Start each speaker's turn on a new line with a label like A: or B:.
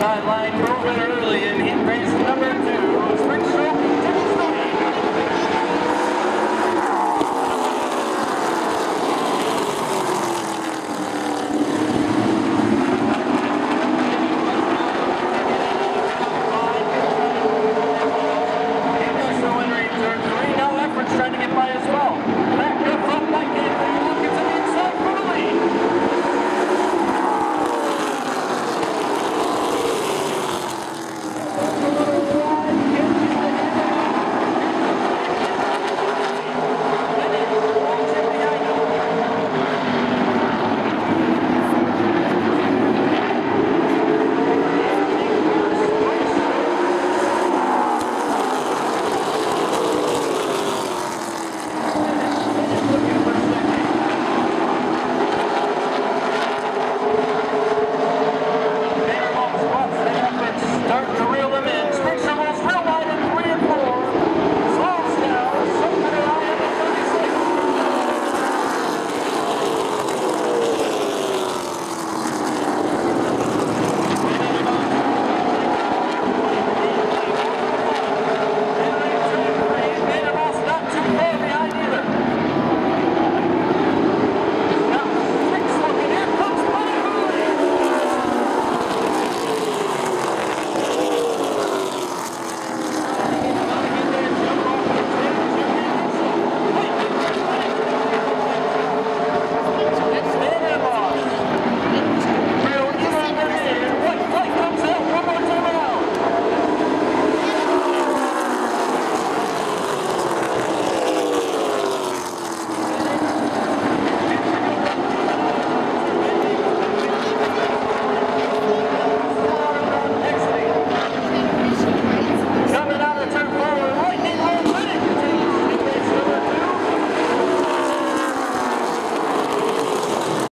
A: sideline, a little early, and he brings